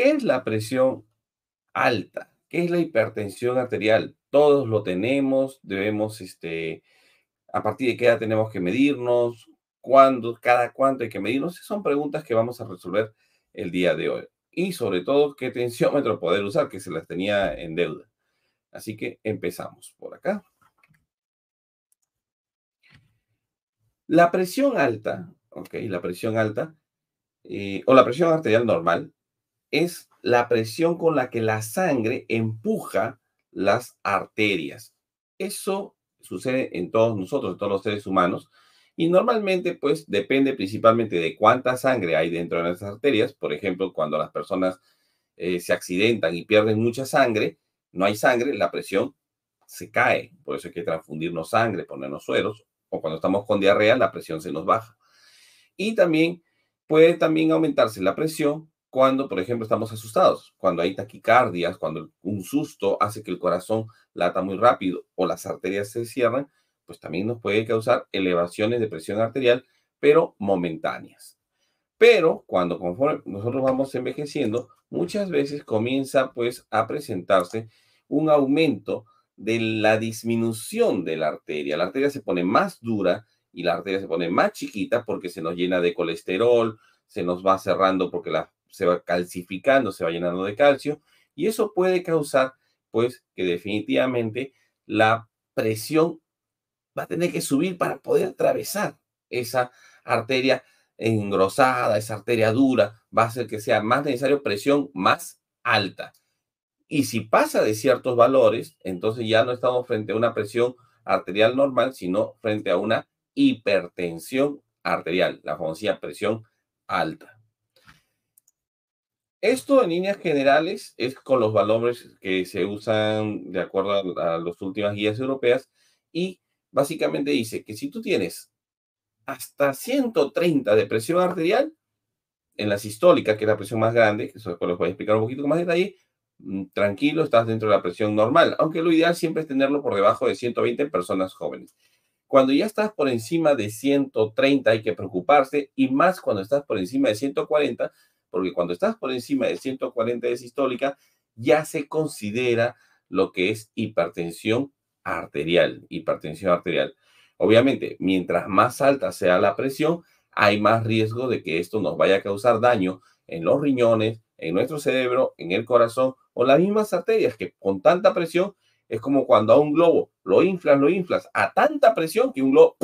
¿Qué es la presión alta? ¿Qué es la hipertensión arterial? Todos lo tenemos, debemos, este, a partir de qué edad tenemos que medirnos, cuándo, cada cuánto hay que medirnos. Son preguntas que vamos a resolver el día de hoy. Y sobre todo, qué tensiómetro poder usar, que se las tenía en deuda. Así que empezamos por acá. La presión alta, ok, la presión alta, eh, o la presión arterial normal, es la presión con la que la sangre empuja las arterias. Eso sucede en todos nosotros, en todos los seres humanos, y normalmente pues depende principalmente de cuánta sangre hay dentro de nuestras arterias. Por ejemplo, cuando las personas eh, se accidentan y pierden mucha sangre, no hay sangre, la presión se cae. Por eso hay que transfundirnos sangre, ponernos sueros, o cuando estamos con diarrea, la presión se nos baja. Y también puede también aumentarse la presión cuando, por ejemplo, estamos asustados, cuando hay taquicardias, cuando un susto hace que el corazón lata muy rápido o las arterias se cierran, pues también nos puede causar elevaciones de presión arterial, pero momentáneas. Pero cuando conforme nosotros vamos envejeciendo, muchas veces comienza pues a presentarse un aumento de la disminución de la arteria. La arteria se pone más dura y la arteria se pone más chiquita porque se nos llena de colesterol, se nos va cerrando porque la se va calcificando, se va llenando de calcio y eso puede causar pues que definitivamente la presión va a tener que subir para poder atravesar esa arteria engrosada, esa arteria dura, va a hacer que sea más necesario presión más alta. Y si pasa de ciertos valores, entonces ya no estamos frente a una presión arterial normal, sino frente a una hipertensión arterial, la famosa presión alta. Esto en líneas generales es con los valores que se usan de acuerdo a, las últimas guías europeas y básicamente dice que si tú tienes hasta 130 de presión arterial, en la sistólica, que es la presión más grande, que eso después lo voy a explicar un poquito más detalle, mm, tranquilo, estás dentro de la presión normal, aunque lo ideal siempre es tenerlo por debajo de 120 en personas jóvenes. Cuando ya estás por encima de 130 hay que preocuparse y más cuando estás por encima de 140 porque cuando estás por encima de 140 de sistólica, ya se considera lo que es hipertensión arterial, hipertensión arterial. Obviamente, mientras más alta sea la presión, hay más riesgo de que esto nos vaya a causar daño en los riñones, en nuestro cerebro, en el corazón o las mismas arterias, que con tanta presión es como cuando a un globo lo inflas, lo inflas a tanta presión que un globo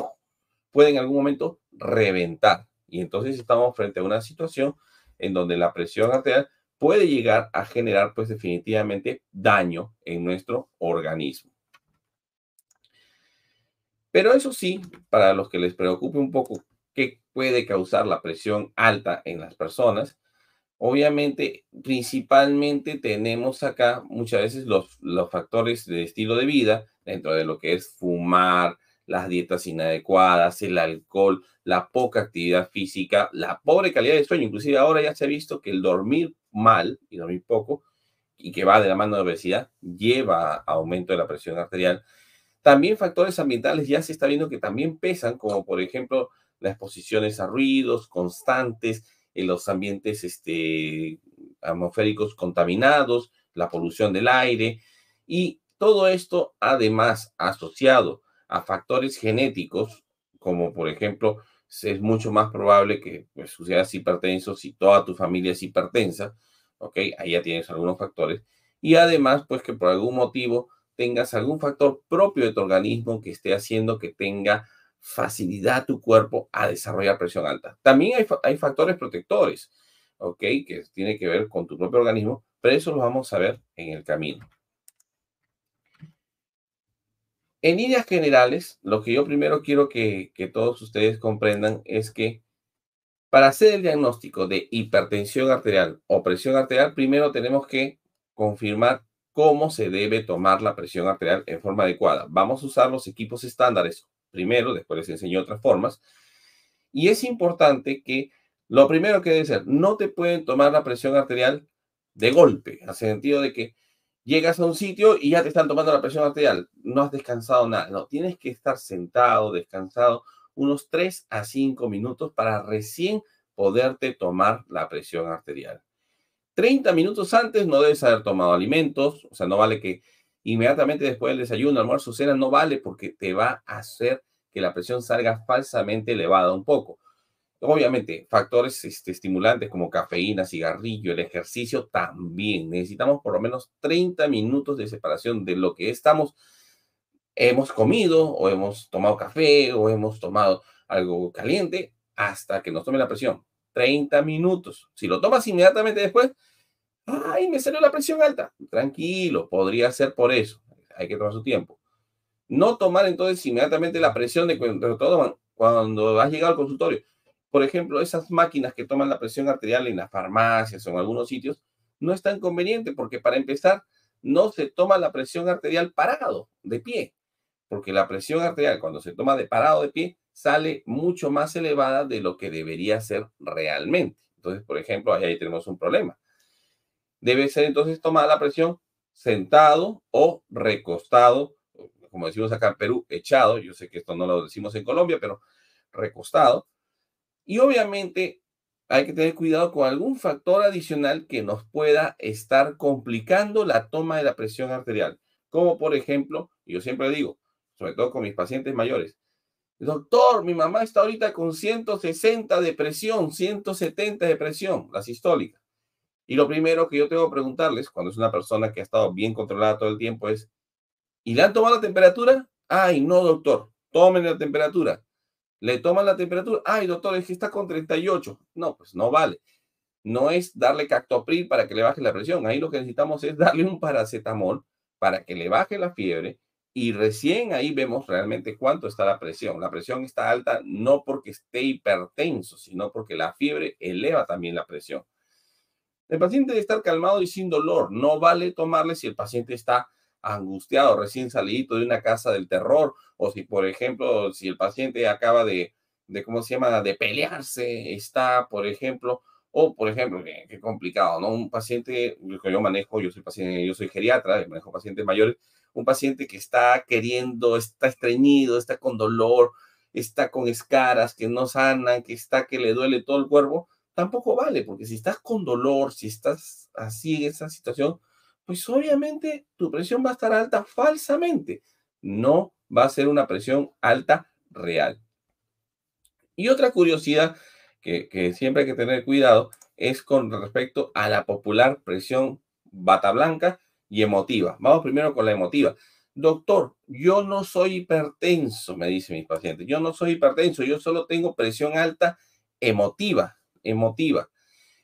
puede en algún momento reventar. Y entonces estamos frente a una situación en donde la presión arterial puede llegar a generar pues definitivamente daño en nuestro organismo. Pero eso sí, para los que les preocupe un poco qué puede causar la presión alta en las personas, obviamente, principalmente tenemos acá muchas veces los, los factores de estilo de vida, dentro de lo que es fumar, las dietas inadecuadas, el alcohol, la poca actividad física, la pobre calidad de sueño. Inclusive ahora ya se ha visto que el dormir mal y dormir poco, y que va de la mano de obesidad, lleva a aumento de la presión arterial. También factores ambientales ya se está viendo que también pesan, como por ejemplo las exposiciones a ruidos constantes en los ambientes este, atmosféricos contaminados, la polución del aire y todo esto además asociado a factores genéticos, como por ejemplo, es mucho más probable que pues, seas hipertenso si toda tu familia es hipertensa, ¿ok? Ahí ya tienes algunos factores. Y además, pues que por algún motivo tengas algún factor propio de tu organismo que esté haciendo que tenga facilidad tu cuerpo a desarrollar presión alta. También hay, hay factores protectores, ¿ok? Que tiene que ver con tu propio organismo, pero eso lo vamos a ver en el camino. En líneas generales, lo que yo primero quiero que, todos ustedes comprendan es que para hacer el diagnóstico de hipertensión arterial o presión arterial, primero tenemos que confirmar cómo se debe tomar la presión arterial en forma adecuada. Vamos a usar los equipos estándares primero, después les enseño otras formas. Y es importante que lo primero que debe ser, no te pueden tomar la presión arterial de golpe, el sentido de que llegas a un sitio y ya te están tomando la presión arterial. No has descansado nada. No, tienes que estar sentado, descansado, unos 3 a 5 minutos para recién poderte tomar la presión arterial. 30 minutos antes no debes haber tomado alimentos, o sea, no vale que inmediatamente después del desayuno, almuerzo, cena, no vale porque te va a hacer que la presión salga falsamente elevada un poco. Obviamente, factores este, estimulantes como cafeína, cigarrillo, el ejercicio también. Necesitamos por lo menos 30 minutos de separación de lo que estamos, hemos comido o hemos tomado café o hemos tomado algo caliente hasta que nos tome la presión. 30 minutos. Si lo tomas inmediatamente después, ay, me salió la presión alta. Tranquilo, podría ser por eso. Hay que tomar su tiempo. No tomar entonces inmediatamente la presión de cuando, cuando has llegado al consultorio por ejemplo, esas máquinas que toman la presión arterial en las farmacias o en algunos sitios, no es tan conveniente porque para empezar, no se toma la presión arterial parado, de pie, porque la presión arterial cuando se toma de parado de pie sale mucho más elevada de lo que debería ser realmente. Entonces, por ejemplo, ahí tenemos un problema. Debe ser entonces tomada la presión sentado o recostado, como decimos acá en Perú, echado. Yo sé que esto no lo decimos en Colombia, pero recostado y obviamente hay que tener cuidado con algún factor adicional que nos pueda estar complicando la toma de la presión arterial, como por ejemplo, yo siempre digo, sobre todo con mis pacientes mayores, doctor, mi mamá está ahorita con 160 de presión, 170 de presión, la sistólica. Y lo primero que yo tengo que preguntarles cuando es una persona que ha estado bien controlada todo el tiempo es, ¿y le han tomado la temperatura? Ay, no, doctor, tomen la temperatura le toman la temperatura. Ay, doctor, es que está con 38. No, pues no vale. No es darle cactopril para que le baje la presión. Ahí lo que necesitamos es darle un paracetamol para que le baje la fiebre y recién ahí vemos realmente cuánto está la presión. La presión está alta no porque esté hipertenso, sino porque la fiebre eleva también la presión. El paciente debe estar calmado y sin dolor. No vale tomarle si el paciente está angustiado, recién salido de una casa del terror, o si, por ejemplo, si el paciente acaba de, de ¿cómo se llama?, de pelearse, está, por ejemplo, o, por ejemplo, qué, complicado, ¿no? Un paciente, que yo manejo, yo soy paciente, yo soy geriatra, manejo pacientes mayores, un paciente que está queriendo, está estreñido, está con dolor, está con escaras que no sanan, que está que le duele todo el cuerpo, tampoco vale, porque si estás con dolor, si estás así en esa situación, pues obviamente tu presión va a estar alta falsamente, no va a ser una presión alta real. Y otra curiosidad que, siempre hay que tener cuidado es con respecto a la popular presión bata blanca y emotiva. Vamos primero con la emotiva. Doctor, yo no soy hipertenso, me dicen mis pacientes. Yo no soy hipertenso, yo solo tengo presión alta emotiva, emotiva.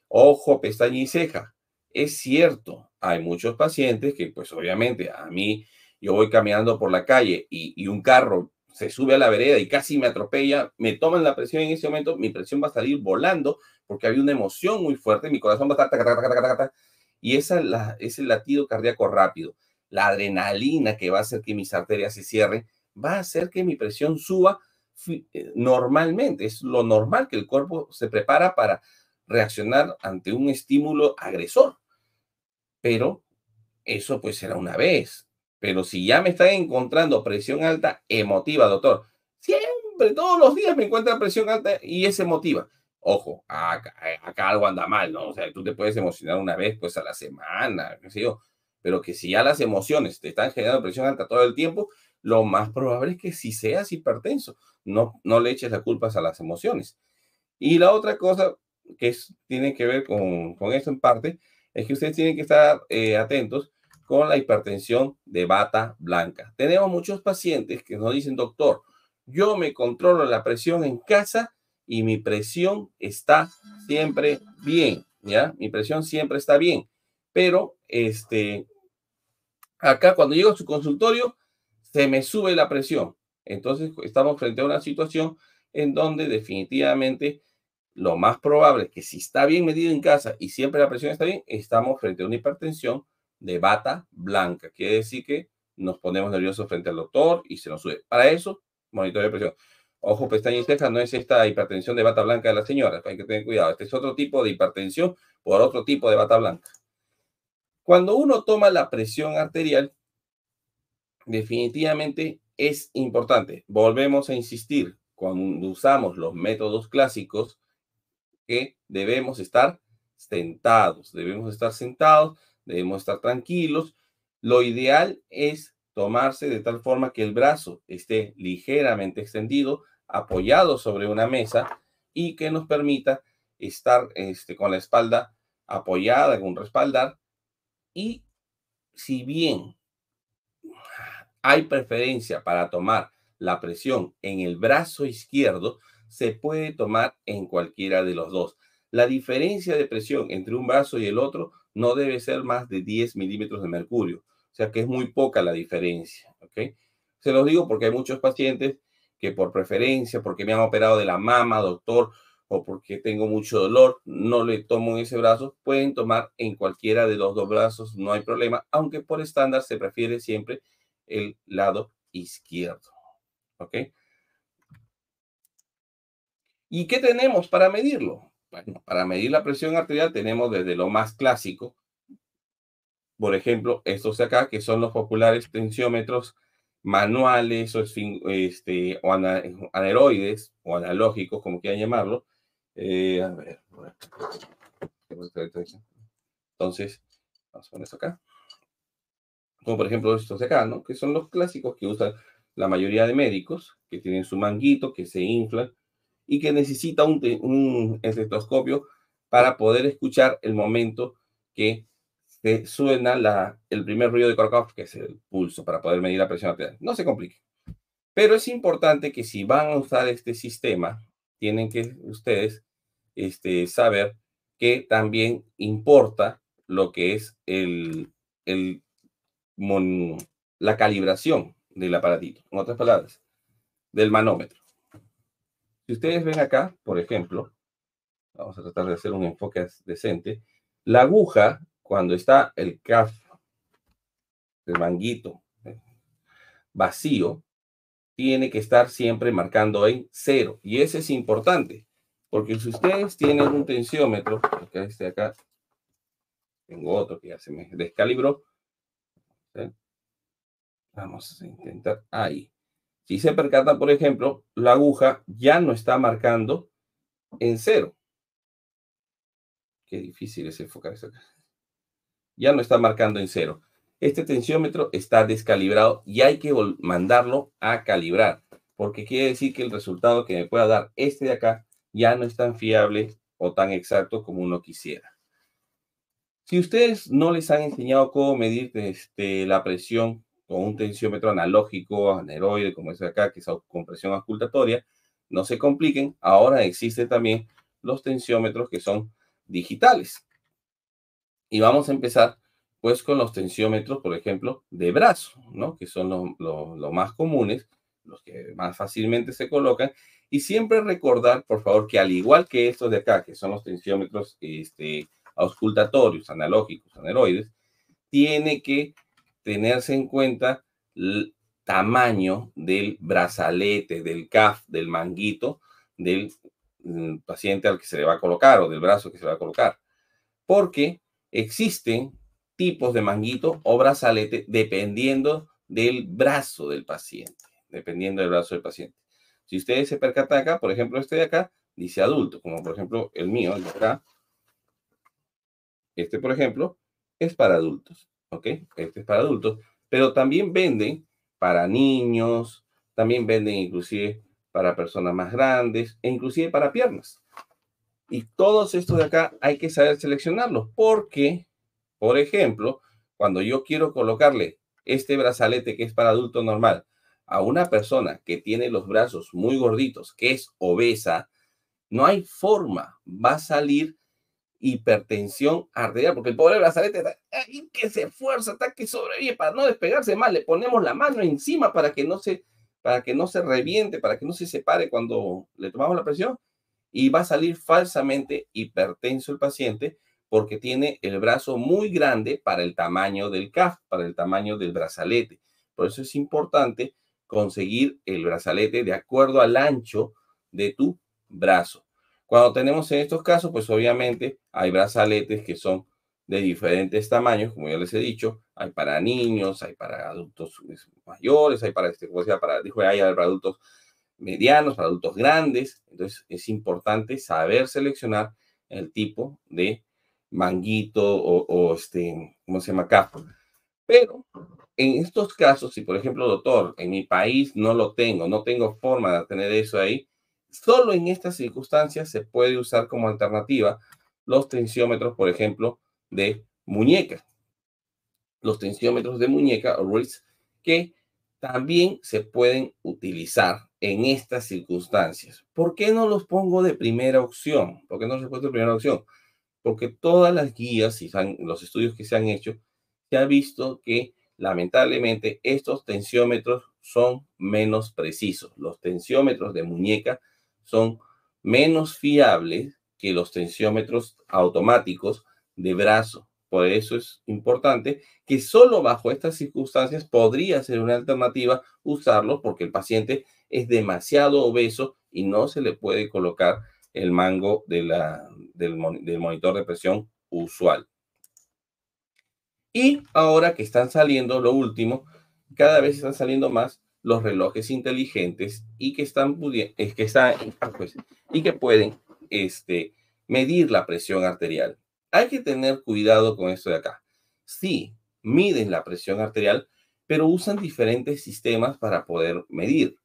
Ojo, pestaña y ceja. Es cierto, hay muchos pacientes que pues obviamente a mí yo voy caminando por la calle y, un carro se sube a la vereda y casi me atropella, me toman la presión en ese momento, mi presión va a salir volando porque había una emoción muy fuerte, mi corazón va a estar y esa la, es latido cardíaco rápido, la adrenalina que va a hacer que mis arterias se cierren, va a hacer que mi presión suba eh, normalmente, es lo normal que el cuerpo se prepara para reaccionar ante un estímulo agresor pero eso pues será una vez. Pero si ya me están encontrando presión alta emotiva, doctor, siempre, todos los días me encuentran presión alta y es emotiva. Ojo, acá, algo anda mal, ¿no? O sea, tú te puedes emocionar una vez, pues a la semana, qué sé yo, pero que si ya las emociones te están generando presión alta todo el tiempo, lo más probable es que si seas hipertenso, no, no le eches las culpas a las emociones. Y la otra cosa que tiene que ver con, con esto en parte es que ustedes tienen que estar eh, atentos con la hipertensión de bata blanca. Tenemos muchos pacientes que nos dicen, doctor, yo me controlo la presión en casa y mi presión está siempre bien, ¿ya? Mi presión siempre está bien. Pero, este, acá cuando llego a su consultorio, se me sube la presión. Entonces, estamos frente a una situación en donde definitivamente lo más probable es que si está bien medido en casa y siempre la presión está bien, estamos frente a una hipertensión de bata blanca. Quiere decir que nos ponemos nerviosos frente al doctor y se nos sube. Para eso, monitoreo de presión. Ojo, pestaña y ceja, no es esta hipertensión de bata blanca de la señora. Hay que tener cuidado. Este es otro tipo de hipertensión por otro tipo de bata blanca. Cuando uno toma la presión arterial, definitivamente es importante. Volvemos a insistir, cuando usamos los métodos clásicos, que debemos estar sentados. Debemos estar sentados, debemos estar tranquilos. Lo ideal es tomarse de tal forma que el brazo esté ligeramente extendido, apoyado sobre una mesa y que nos permita estar este, con la espalda apoyada un respaldar. Y si bien hay preferencia para tomar la presión en el brazo izquierdo, se puede tomar en cualquiera de los dos. La diferencia de presión entre un brazo y el otro no debe ser más de 10 milímetros de mercurio. O sea que es muy poca la diferencia. ¿ok? Se los digo porque hay muchos pacientes que por preferencia, porque me han operado de la mama, doctor, o porque tengo mucho dolor, no le tomo en ese brazo, pueden tomar en cualquiera de los dos brazos, no hay problema, aunque por estándar se prefiere siempre el lado izquierdo. ¿Ok? ¿Y qué tenemos para medirlo? Bueno, para medir la presión arterial tenemos desde lo más clásico, por ejemplo, estos de acá, que son los populares tensiómetros manuales o, este, o aneroides o analógicos, como quieran llamarlo. Eh, a ver, entonces, vamos a poner esto acá. Como por ejemplo estos de acá, ¿no? Que son los clásicos que usan la mayoría de médicos, que tienen su manguito, que se inflan y que necesita un, un para poder escuchar el momento que suena el primer ruido de Korkov, que es el pulso, para poder medir la presión arterial. No se complique. Pero es importante que si van a usar este sistema, tienen que ustedes este, saber que también importa lo que es el, la calibración del aparatito. En otras palabras, del manómetro. Si ustedes ven acá, por ejemplo, vamos a tratar de hacer un enfoque decente, la aguja, cuando está el CAF, el manguito eh, vacío, tiene que estar siempre marcando en cero. Y ese es importante, porque si ustedes tienen un tensiómetro, acá este acá, tengo otro que ya se me descalibró. Vamos a intentar ahí. Si se percata, por ejemplo, la aguja ya no está marcando en cero. Qué difícil es enfocar eso acá. Ya no está marcando en cero. Este tensiómetro está descalibrado y hay que mandarlo a calibrar, porque quiere decir que el resultado que me pueda dar este de acá ya no es tan fiable o tan exacto como uno quisiera. Si ustedes no les han enseñado cómo medir este, la presión con un tensiómetro analógico, aneroide, como es acá, que es compresión auscultatoria, no se compliquen. Ahora existen también los tensiómetros que son digitales. Y vamos a empezar pues con los tensiómetros, por ejemplo, de brazo, ¿no? Que son los lo, más comunes, los que más fácilmente se colocan. Y siempre recordar, por favor, que al igual que estos de acá, que son los tensiómetros este, auscultatorios, analógicos, aneroides, tiene que tenerse en cuenta el tamaño del brazalete, del CAF, del manguito del mm, paciente al que se le va a colocar o del brazo que se va a colocar. Porque existen tipos de manguito o brazalete dependiendo del brazo del paciente, dependiendo del brazo del paciente. Si ustedes se percatan acá, por ejemplo, este de acá dice adulto, como por ejemplo el mío, el de acá. Este, por ejemplo, es para adultos. ¿Ok? Este es para adultos, pero también venden para niños, también venden inclusive para personas más grandes e inclusive para piernas. Y todos estos de acá hay que saber seleccionarlos porque, por ejemplo, cuando yo quiero colocarle este brazalete que es para adulto normal a una persona que tiene los brazos muy gorditos, que es obesa, no hay forma, va a salir hipertensión arterial, porque el pobre brazalete está ahí que se esfuerza, está que sobrevive para no despegarse más, le ponemos la mano encima para que no se para que no se reviente, para que no se separe cuando le tomamos la presión y va a salir falsamente hipertenso el paciente porque tiene el brazo muy grande para el tamaño del CAF, para el tamaño del brazalete. Por eso es importante conseguir el brazalete de acuerdo al ancho de tu brazo. Cuando tenemos en estos casos, pues obviamente hay brazaletes que son de diferentes tamaños, como ya les he dicho, hay para niños, hay para adultos mayores, hay para, este, como para, dijo, hay para adultos medianos, para adultos grandes. Entonces es importante saber seleccionar el tipo de manguito o, este, ¿cómo se llama acá? Pero en estos casos, si por ejemplo, doctor, en mi país no lo tengo, no tengo forma de tener eso ahí, solo en estas circunstancias se puede usar como alternativa los tensiómetros, por ejemplo, de muñeca. Los tensiómetros de muñeca o wrist que también se pueden utilizar en estas circunstancias. ¿Por qué no los pongo de primera opción? ¿Por qué no los pongo de primera opción? Porque todas las guías y los estudios que se han hecho, se ha visto que lamentablemente estos tensiómetros son menos precisos. Los tensiómetros de muñeca son menos fiables que los tensiómetros automáticos de brazo. Por eso es importante que solo bajo estas circunstancias podría ser una alternativa usarlo porque el paciente es demasiado obeso y no se le puede colocar el mango del, del monitor de presión usual. Y ahora que están saliendo, lo último, cada vez están saliendo más los relojes inteligentes y que están, es que están ah, pues, y que pueden este, medir la presión arterial. Hay que tener cuidado con esto de acá. Sí, miden la presión arterial, pero usan diferentes sistemas para poder medir.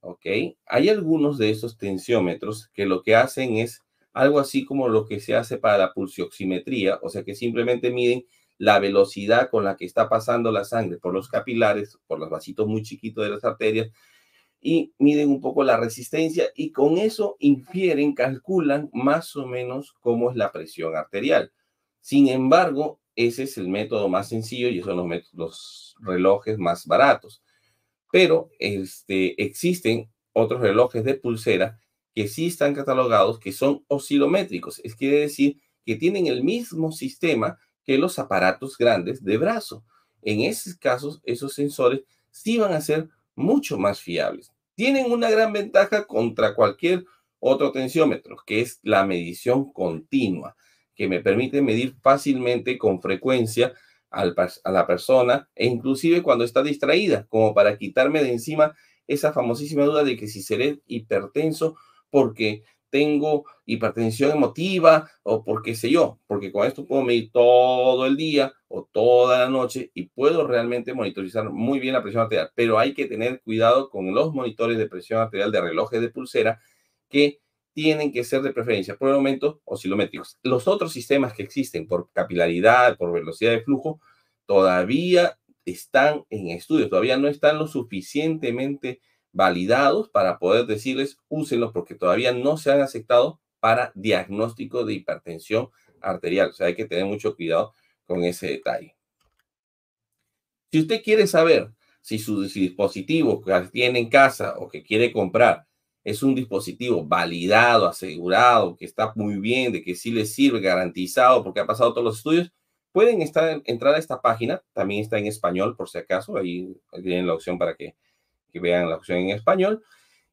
¿Ok? Hay algunos de esos tensiómetros que lo que hacen es algo así como lo que se hace para la pulsioximetría, o sea que simplemente miden la velocidad con la que está pasando la sangre por los capilares, por los vasitos muy chiquitos de las arterias, y miden un poco la resistencia y con eso infieren, calculan más o menos cómo es la presión arterial. Sin embargo, ese es el método más sencillo y son los, relojes más baratos. Pero este, existen otros relojes de pulsera que sí están catalogados que son oscilométricos. Es decir que tienen el mismo sistema que los aparatos grandes de brazo. En esos casos, esos sensores sí van a ser mucho más fiables. Tienen una gran ventaja contra cualquier otro tensiómetro, que es la medición continua, que me permite medir fácilmente con frecuencia a la persona e inclusive cuando está distraída, como para quitarme de encima esa famosísima duda de que si seré hipertenso porque tengo hipertensión emotiva o porque sé yo, porque con esto puedo medir todo el día o toda la noche y puedo realmente monitorizar muy bien la presión arterial, pero hay que tener cuidado con los monitores de presión arterial de relojes de pulsera que tienen que ser de preferencia por el momento oscilométricos. Los otros sistemas que existen por capilaridad, por velocidad de flujo, todavía están en estudio, todavía no están lo suficientemente validados para poder decirles úsenlos porque todavía no se han aceptado para diagnóstico de hipertensión arterial. O sea, hay que tener mucho cuidado con ese detalle. Si usted quiere saber si su dispositivo que tiene en casa o que quiere comprar es un dispositivo validado, asegurado, que está muy bien, de que sí le sirve, garantizado, porque ha pasado todos los estudios, pueden estar, entrar a esta página. También está en español, por si acaso. Ahí tienen la opción para que que vean la opción en español.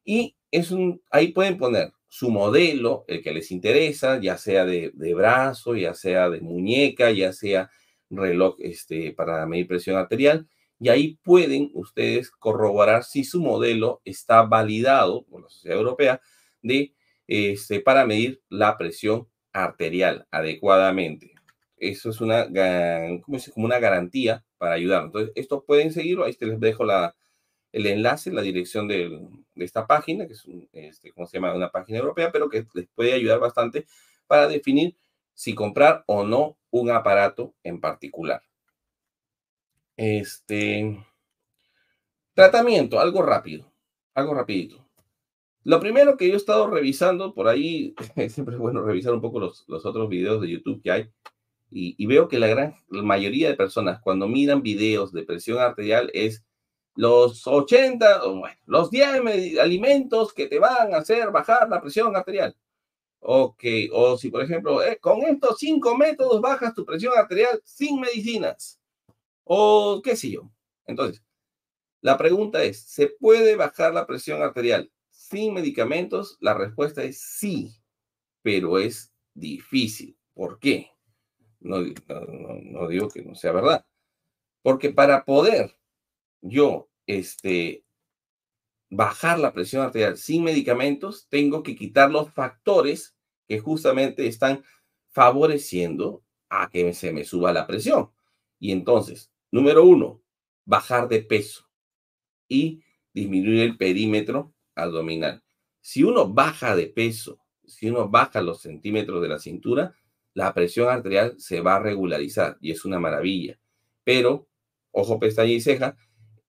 Y es un, ahí pueden poner su modelo, el que les interesa, ya sea de, brazo, ya sea de muñeca, ya sea reloj este, para medir presión arterial. Y ahí pueden ustedes corroborar si su modelo está validado por la Sociedad Europea de, este, para medir la presión arterial adecuadamente. Eso es una, como, una garantía para ayudar. Entonces, esto pueden seguirlo. Ahí les dejo la, el enlace, la dirección de, esta página, que es, este, ¿cómo se llama? Una página europea, pero que les puede ayudar bastante para definir si comprar o no un aparato en particular. Este tratamiento, algo rápido, algo rapidito. Lo primero que yo he estado revisando por ahí, siempre es bueno revisar un poco los, los otros videos de YouTube que hay, y, y, veo que la gran mayoría de personas cuando miran videos de presión arterial es los 80, bueno, los 10 alimentos que te van a hacer bajar la presión arterial. Ok, o si por ejemplo, eh, con estos cinco métodos bajas tu presión arterial sin medicinas. O qué sé yo. Entonces, la pregunta es, ¿se puede bajar la presión arterial sin medicamentos? La respuesta es sí, pero es difícil. ¿Por qué? No, no digo que no sea verdad. Porque para poder yo este, bajar la presión arterial sin medicamentos, tengo que quitar los factores que justamente están favoreciendo a que se me suba la presión. Y entonces, número uno, bajar de peso y disminuir el perímetro abdominal. Si uno baja de peso, si uno baja los centímetros de la cintura, la presión arterial se va a regularizar y es una maravilla. Pero, ojo, pestaña y ceja,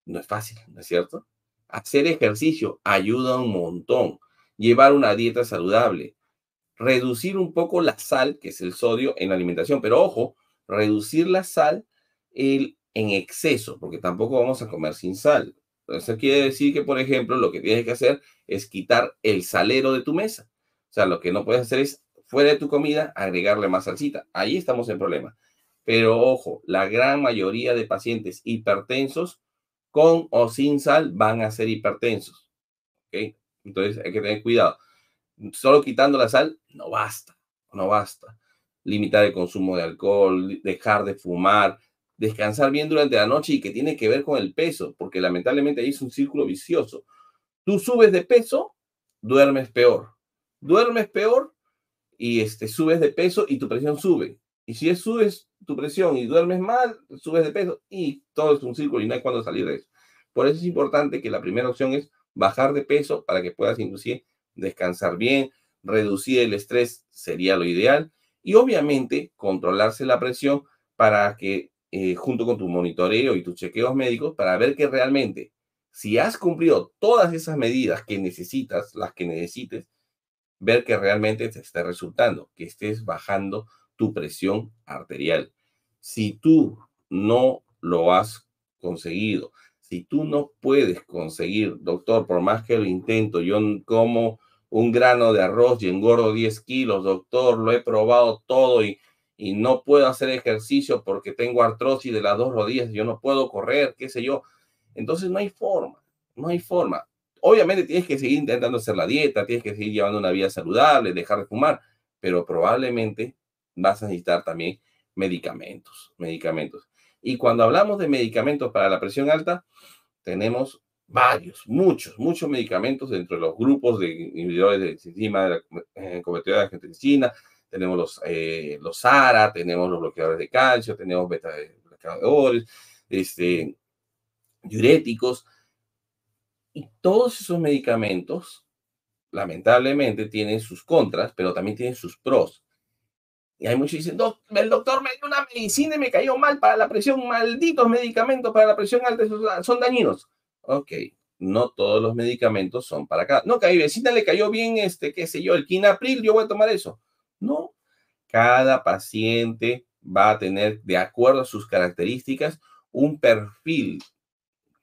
no es fácil, ¿no es cierto? Hacer ejercicio ayuda un montón. Llevar una dieta saludable. Reducir un poco la sal, que es el sodio, en la alimentación. Pero ojo, reducir la sal en exceso, porque tampoco vamos a comer sin sal. Eso quiere decir que, por ejemplo, lo que tienes que hacer es quitar el salero de tu mesa. O sea, lo que no puedes hacer es, fuera de tu comida, agregarle más salsita. Ahí estamos en problema. Pero ojo, la gran mayoría de pacientes hipertensos con o sin sal van a ser hipertensos. Entonces hay que tener cuidado. Solo quitando la sal no basta, no basta. Limitar el consumo de alcohol, dejar de fumar, descansar bien durante la noche y que tiene que ver con el peso, porque lamentablemente ahí es un círculo vicioso. Tú subes de peso, duermes peor. Duermes peor y este, subes de peso y tu presión sube. Y si subes tu presión y duermes mal, subes de peso y todo es un círculo y no hay cuándo salir de eso. Por eso es importante que la primera opción es bajar de peso para que puedas inclusive descansar bien, reducir el estrés sería lo ideal y obviamente controlarse la presión para que eh, junto con tu monitoreo y tus chequeos médicos para ver que realmente si has cumplido todas esas medidas que necesitas, las que necesites, ver que realmente te esté resultando, que estés bajando tu presión arterial. Si tú no lo has conseguido, si tú no puedes conseguir, doctor, por más que lo intento, yo como un grano de arroz y engordo 10 kilos, doctor, lo he probado todo y, y no puedo hacer ejercicio porque tengo artrosis de las dos rodillas, yo no puedo correr, qué sé yo. Entonces no hay forma, no hay forma. Obviamente tienes que seguir intentando hacer la dieta, tienes que seguir llevando una vida saludable, dejar de fumar, pero probablemente vas a necesitar también medicamentos, medicamentos. Y cuando hablamos de medicamentos para la presión alta, tenemos varios, muchos, muchos medicamentos dentro de los grupos de inhibidores de enzima de la eh, de angiotensina. Tenemos los, eh, los SARA, tenemos los bloqueadores de calcio, tenemos beta bloqueadores, este, diuréticos. Y todos esos medicamentos, lamentablemente, tienen sus contras, pero también tienen sus pros. Y hay muchos que dicen, el doctor me dio una medicina y me cayó mal para la presión, malditos medicamentos para la presión alta, son dañinos. Ok, no todos los medicamentos son para acá. No, que a mi vecina le cayó bien, este, qué sé yo, el quinapril, yo voy a tomar eso. No, cada paciente va a tener, de acuerdo a sus características, un perfil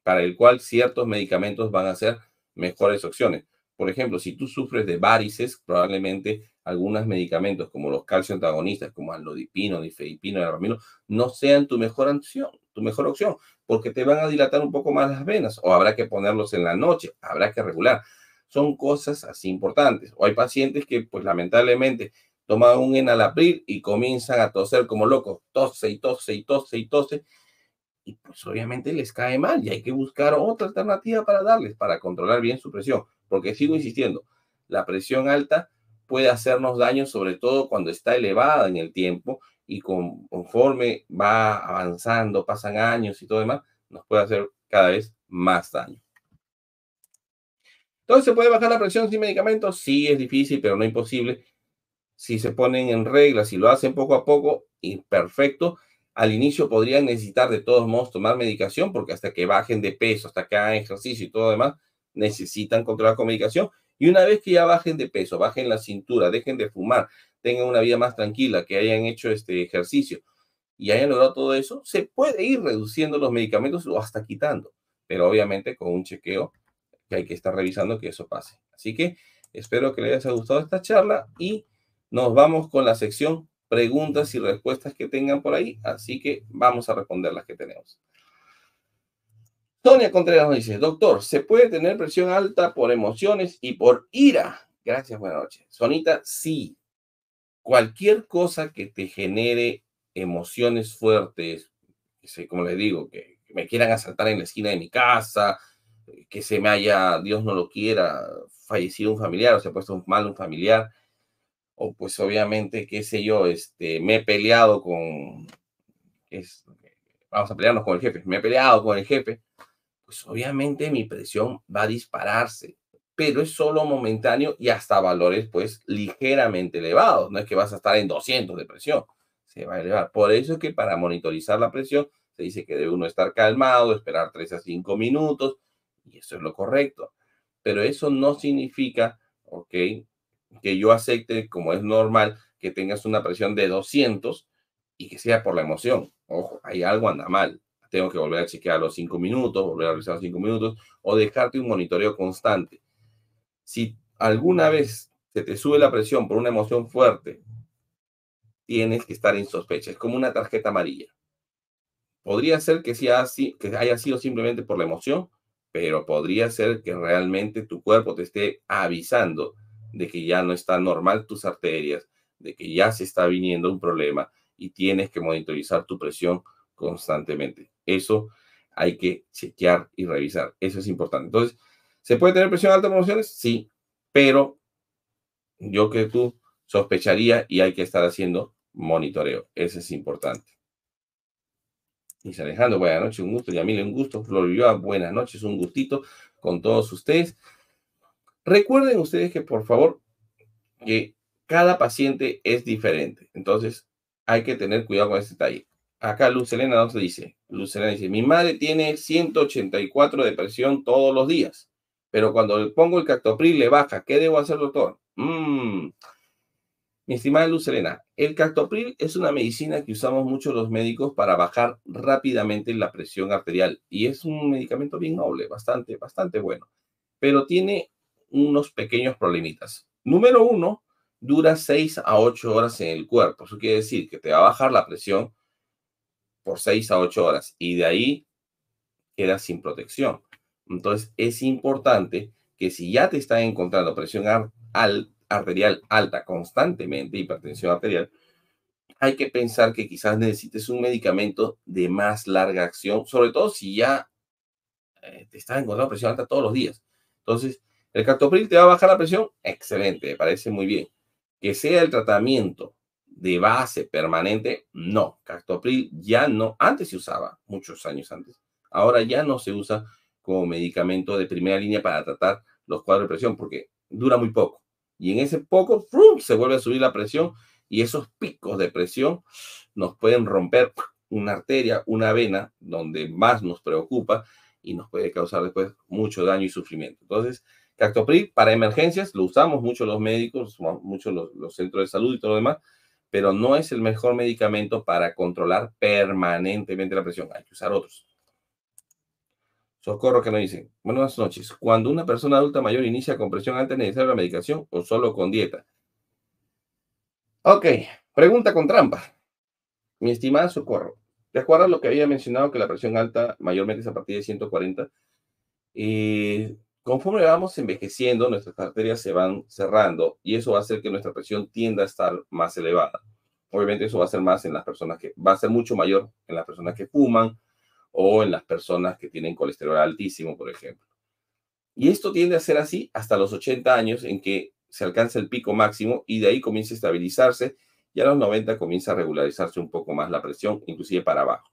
para el cual ciertos medicamentos van a ser mejores opciones. Por ejemplo, si tú sufres de varices, probablemente algunos medicamentos como los calcio antagonistas, como alodipino, difeipino, ramino, no sean tu mejor opción, tu mejor opción, porque te van a dilatar un poco más las venas o habrá que ponerlos en la noche, habrá que regular. Son cosas así importantes. O hay pacientes que, pues lamentablemente, toman un enalapril y comienzan a toser como locos, tose y tose y tose y tose, y pues obviamente les cae mal y hay que buscar otra alternativa para darles, para controlar bien su presión, porque sigo insistiendo, la presión alta puede hacernos daño, sobre todo cuando está elevada en el tiempo y conforme va avanzando, pasan años y todo demás, nos puede hacer cada vez más daño. Entonces, ¿se puede bajar la presión sin medicamentos? Sí, es difícil, pero no imposible. Si se ponen en regla, si lo hacen poco a poco, imperfecto, al inicio podrían necesitar de todos modos tomar medicación, porque hasta que bajen de peso, hasta que hagan ejercicio y todo demás, necesitan controlar con medicación y una vez que ya bajen de peso, bajen la cintura, dejen de fumar, tengan una vida más tranquila, que hayan hecho este ejercicio y hayan logrado todo eso, se puede ir reduciendo los medicamentos o hasta quitando, pero obviamente con un chequeo que hay que estar revisando que eso pase. Así que espero que les haya gustado esta charla y nos vamos con la sección preguntas y respuestas que tengan por ahí, así que vamos a responder las que tenemos. Sonia Contreras nos dice, doctor, ¿se puede tener presión alta por emociones y por ira? Gracias, buenas noches. Sonita, sí. Cualquier cosa que te genere emociones fuertes, como les digo, que, me quieran asaltar en la esquina de mi casa, que se me haya, Dios no lo quiera, fallecido un familiar o se ha puesto mal un familiar, o pues obviamente, qué sé yo, este, me he peleado con, vamos a pelearnos con el jefe, me he peleado con el jefe, pues obviamente mi presión va a dispararse, pero es solo momentáneo y hasta valores pues ligeramente elevados, no es que vas a estar en 200 de presión, se va a elevar. Por eso es que para monitorizar la presión se dice que debe uno estar calmado, esperar 3 a 5 minutos, y eso es lo correcto. Pero eso no significa, ok, que yo acepte como es normal que tengas una presión de 200 y que sea por la emoción. Ojo, hay algo anda mal. Tengo que volver a chequear los 5 minutos, volver a revisar los 5 minutos o dejarte un monitoreo constante. Si alguna vez se te sube la presión por una emoción fuerte, tienes que estar en sospecha. Es como una tarjeta amarilla. Podría ser que, sea así, que haya sido simplemente por la emoción, pero podría ser que realmente tu cuerpo te esté avisando de que ya no está normal tus arterias, de que ya se está viniendo un problema y tienes que monitorizar tu presión constantemente. Eso hay que chequear y revisar. Eso es importante. Entonces, ¿se puede tener presión alta en emociones? Sí, pero yo que tú sospecharía y hay que estar haciendo monitoreo. Eso es importante. Dice Alejandro, buenas noches, un gusto. Yamile, un gusto. Flor buenas noches, un gustito con todos ustedes. Recuerden ustedes que, por favor, que cada paciente es diferente. Entonces, hay que tener cuidado con este detalle. Acá Luz Elena nos dice, Luz Elena dice, mi madre tiene 184 de presión todos los días, pero cuando le pongo el cactopril le baja. ¿Qué debo hacer, doctor? Mm. Mi estimada Luz Elena, el cactopril es una medicina que usamos mucho los médicos para bajar rápidamente la presión arterial y es un medicamento bien noble, bastante, bastante bueno, pero tiene unos pequeños problemitas. Número uno, dura 6 a 8 horas en el cuerpo. Eso quiere decir que te va a bajar la presión por 6 a 8 horas y de ahí quedas sin protección. Entonces es importante que si ya te están encontrando presión arterial alta constantemente, hipertensión arterial, hay que pensar que quizás necesites un medicamento de más larga acción, sobre todo si ya eh, te están encontrando presión alta todos los días. Entonces, ¿El captopril te va a bajar la presión? Excelente, me parece muy bien. Que sea el tratamiento de base permanente, no. Captopril ya no, antes se usaba, muchos años antes. Ahora ya no se usa como medicamento de primera línea para tratar los cuadros de presión porque dura muy poco. Y en ese poco se vuelve a subir la presión y esos picos de presión nos pueden romper una arteria, una vena, donde más nos preocupa y nos puede causar después mucho daño y sufrimiento. Entonces, Cactopril para emergencias lo usamos mucho los médicos, mucho los, centros de salud y todo lo demás, pero no es el mejor medicamento para controlar permanentemente la presión. Hay que usar otros. Socorro que nos dice, buenas noches. Cuando una persona adulta mayor inicia con presión alta, ¿es necesaria la medicación o solo con dieta? Ok, pregunta con trampa. Mi estimada Socorro, ¿te acuerdas lo que había mencionado que la presión alta mayormente es a partir de 140? Y Conforme vamos envejeciendo, nuestras arterias se van cerrando y eso va a hacer que nuestra presión tienda a estar más elevada. Obviamente eso va a ser más en las personas que, va a ser mucho mayor en las personas que fuman o en las personas que tienen colesterol altísimo, por ejemplo. Y esto tiende a ser así hasta los 80 años en que se alcanza el pico máximo y de ahí comienza a estabilizarse y a los 90 comienza a regularizarse un poco más la presión, inclusive para abajo.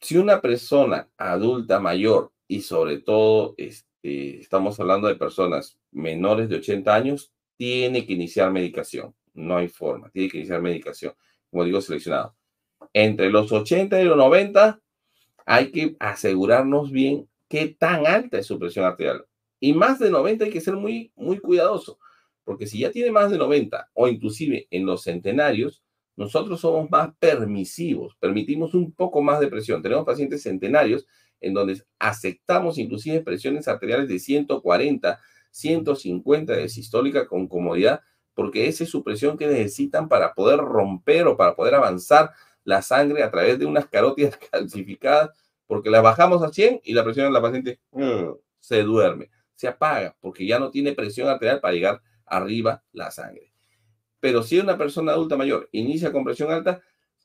Si una persona adulta mayor y sobre todo este, estamos hablando de personas menores de 80 años, tiene que iniciar medicación. No hay forma, tiene que iniciar medicación, como digo, seleccionado. Entre los 80 y los 90 hay que asegurarnos bien qué tan alta es su presión arterial. Y más de 90 hay que ser muy, muy cuidadoso, porque si ya tiene más de 90 o inclusive en los centenarios, nosotros somos más permisivos, permitimos un poco más de presión. Tenemos pacientes centenarios en donde aceptamos inclusive presiones arteriales de 140, 150 de sistólica con comodidad, porque esa es su presión que necesitan para poder romper o para poder avanzar la sangre a través de unas carótidas calcificadas, porque la bajamos a 100 y la presión de la paciente mm, se duerme, se apaga, porque ya no tiene presión arterial para llegar arriba la sangre. Pero si una persona adulta mayor inicia con presión alta,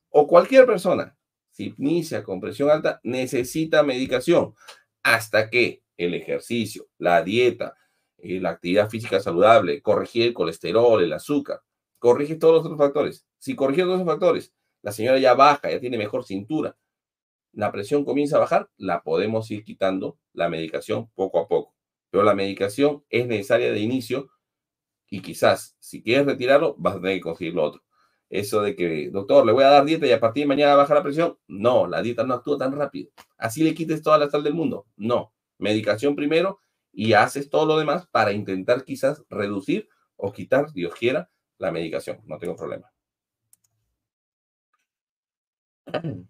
o cualquier persona si inicia con presión alta, necesita medicación hasta que el ejercicio, la dieta, eh, la actividad física saludable, corregir el colesterol, el azúcar, corrige todos los otros factores. Si corrige todos los factores, la señora ya baja, ya tiene mejor cintura, la presión comienza a bajar, la podemos ir quitando la medicación poco a poco. Pero la medicación es necesaria de inicio y quizás si quieres retirarlo, vas a tener que conseguir lo otro. Eso de que, doctor, le voy a dar dieta y a partir de mañana baja la presión. No, la dieta no actúa tan rápido. Así le quites toda la sal del mundo. No, medicación primero y haces todo lo demás para intentar quizás reducir o quitar, Dios quiera, la medicación. No tengo problema.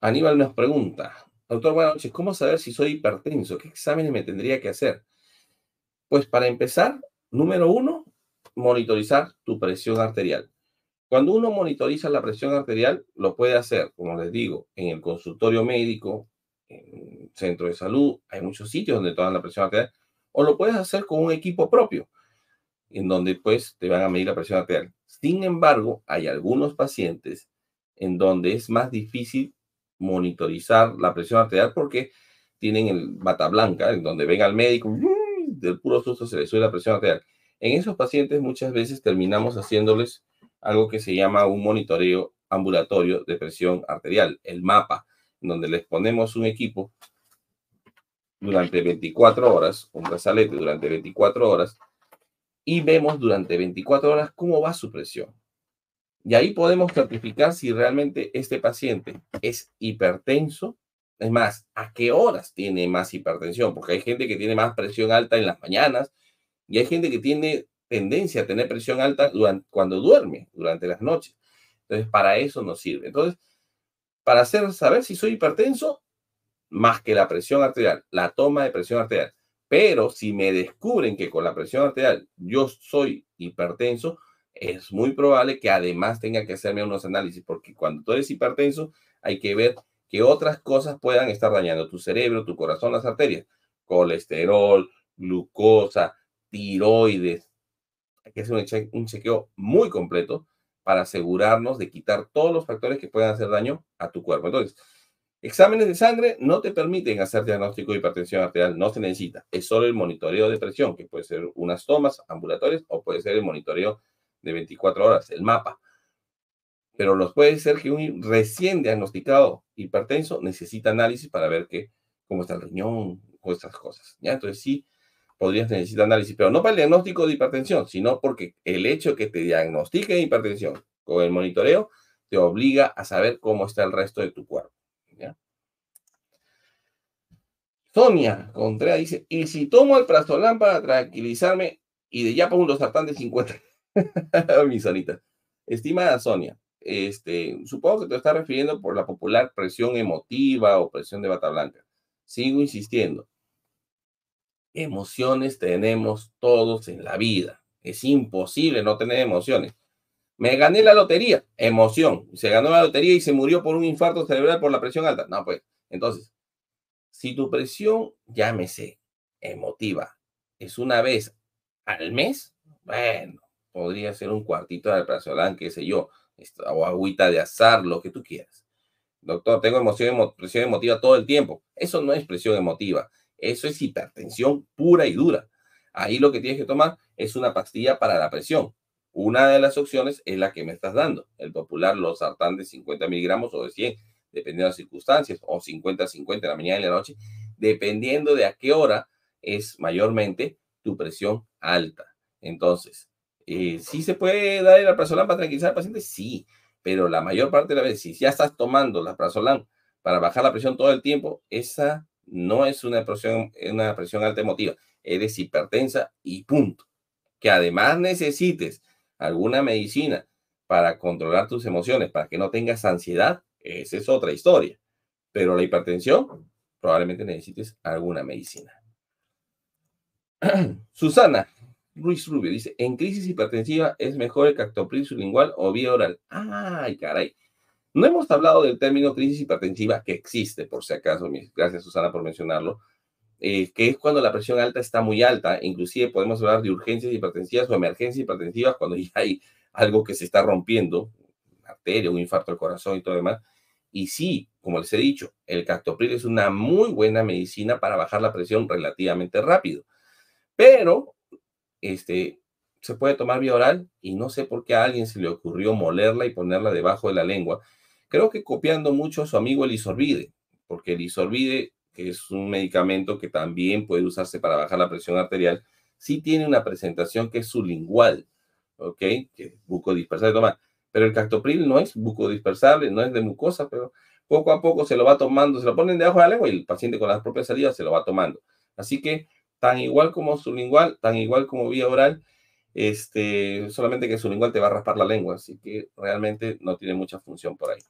Aníbal nos pregunta, doctor, buenas noches, ¿cómo saber si soy hipertenso? ¿Qué exámenes me tendría que hacer? Pues para empezar, número uno, monitorizar tu presión arterial. Cuando uno monitoriza la presión arterial, lo puede hacer, como les digo, en el consultorio médico, en centro de salud, hay muchos sitios donde toman la presión arterial, o lo puedes hacer con un equipo propio, en donde pues te van a medir la presión arterial. Sin embargo, hay algunos pacientes en donde es más difícil monitorizar la presión arterial porque tienen el bata blanca, en donde ven al médico, del puro susto se les sube la presión arterial. En esos pacientes muchas veces terminamos haciéndoles algo que se llama un monitoreo ambulatorio de presión arterial, el MAPA, donde les ponemos un equipo durante 24 horas, un brazalete durante 24 horas, y vemos durante 24 horas cómo va su presión. Y ahí podemos certificar si realmente este paciente es hipertenso. Es más, a qué horas tiene más hipertensión, porque hay gente que tiene más presión alta en las mañanas y hay gente que tiene tendencia a tener presión alta cuando duerme, durante las noches. Entonces, para eso nos sirve. Entonces, para saber si soy hipertenso, más que la presión arterial, la toma de presión arterial. Pero si me descubren que con la presión arterial yo soy hipertenso, es muy probable que además tenga que hacerme unos análisis, porque cuando tú eres hipertenso, hay que ver que otras cosas puedan estar dañando tu cerebro, tu corazón, las arterias, colesterol, glucosa, tiroides. Hay que hacer un, chequeo muy completo para asegurarnos de quitar todos los factores que puedan hacer daño a tu cuerpo. Entonces, exámenes de sangre no te permiten hacer diagnóstico de hipertensión arterial, no se necesita. Es solo el monitoreo de presión, que puede ser unas tomas ambulatorias o puede ser el monitoreo de 24 horas, el mapa. Pero los puede ser que un recién diagnosticado hipertenso necesita análisis para ver que, cómo está el riñón o estas cosas. ¿ya? Entonces sí, podrías necesitar análisis, pero no para el diagnóstico de hipertensión, sino porque el hecho que te diagnostiquen hipertensión con el monitoreo te obliga a saber cómo está el resto de tu cuerpo. Sonia Contreras dice, ¿y si tomo el prastolán para tranquilizarme y de ya pongo los sartán de 50? Mi sonita. Estimada Sonia, este, supongo que te estás refiriendo por la popular presión emotiva o presión de bata blanca. Sigo insistiendo. Emociones tenemos todos en la vida. Es imposible no tener emociones. Me gané la lotería, emoción. Se ganó la lotería y se murió por un infarto cerebral por la presión alta. No, pues, entonces, si tu presión, llámese emotiva, es una vez al mes, bueno, podría ser un cuartito de alprazolam, qué sé yo, o agüita de azar, lo que tú quieras. Doctor, tengo emoción, presión emotiva todo el tiempo. Eso no es presión emotiva, eso es hipertensión pura y dura. Ahí lo que tienes que tomar es una pastilla para la presión. Una de las opciones es la que me estás dando, el popular los sartán de 50 miligramos o de 100, dependiendo de las circunstancias, o 50-50 en la mañana y en la noche, dependiendo de a qué hora es mayormente tu presión alta. Entonces, eh, ¿Sí se puede dar el alprazolam para tranquilizar al paciente? Sí, pero la mayor parte de la vez, si ya estás tomando la alprazolam para bajar la presión todo el tiempo, esa no es una presión, una presión alta emotiva, eres hipertensa y punto. Que además necesites alguna medicina para controlar tus emociones, para que no tengas ansiedad, esa es otra historia. Pero la hipertensión, probablemente necesites alguna medicina. Susana, Ruiz Rubio dice, en crisis hipertensiva es mejor el captopril sublingual o vía oral. Ay, caray. No hemos hablado del término crisis hipertensiva que existe, por si acaso, gracias Susana por mencionarlo, eh, que es cuando la presión alta está muy alta, inclusive podemos hablar de urgencias hipertensivas o emergencias hipertensivas cuando ya hay algo que se está rompiendo, arteria, un infarto del corazón y todo demás. Y sí, como les he dicho, el captopril es una muy buena medicina para bajar la presión relativamente rápido. Pero este, se puede tomar vía oral y no sé por qué a alguien se le ocurrió molerla y ponerla debajo de la lengua. Creo que copiando mucho a su amigo el isorbide, porque el isorbide, que es un medicamento que también puede usarse para bajar la presión arterial, sí tiene una presentación que es sublingual, ¿ok? Que es bucodispersable tomar. Pero el cactopril no es bucodispersable, no es de mucosa, pero poco a poco se lo va tomando, se lo ponen debajo de la lengua y el paciente con las propias salidas se lo va tomando. Así que tan igual como sublingual, tan igual como vía oral, este, solamente que sublingual te va a raspar la lengua, así que realmente no tiene mucha función por ahí.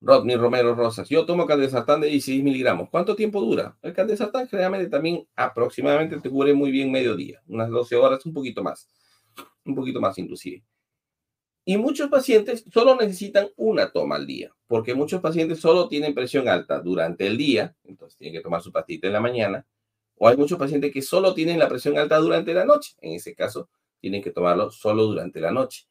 Rodney Romero Rosas. Yo tomo candesartán de 16 miligramos. ¿Cuánto tiempo dura? El candesartán generalmente también aproximadamente te cubre muy bien medio día. Unas 12 horas, un poquito más. Un poquito más inclusive. Y muchos pacientes solo necesitan una toma al día, porque muchos pacientes solo tienen presión alta durante el día, entonces tienen que tomar su pastita en la mañana, o hay muchos pacientes que solo tienen la presión alta durante la noche. En ese caso, tienen que tomarlo solo durante la noche.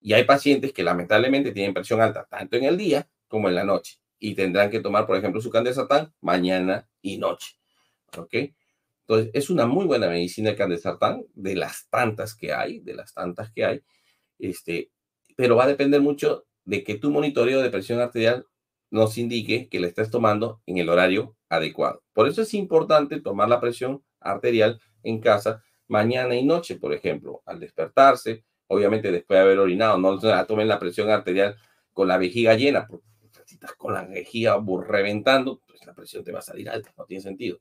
Y hay pacientes que lamentablemente tienen presión alta tanto en el día como en la noche y tendrán que tomar, por ejemplo, su candesartán mañana y noche. ¿Ok? Entonces, es una muy buena medicina el candesartán, de las tantas que hay, de las tantas que hay, este, pero va a depender mucho de que tu monitoreo de presión arterial nos indique que le estás tomando en el horario adecuado. Por eso es importante tomar la presión arterial en casa mañana y noche, por ejemplo, al despertarse, obviamente después de haber orinado, no tomen la presión arterial con la vejiga llena, estás con la vejiga reventando, pues la presión te va a salir alta, no tiene sentido.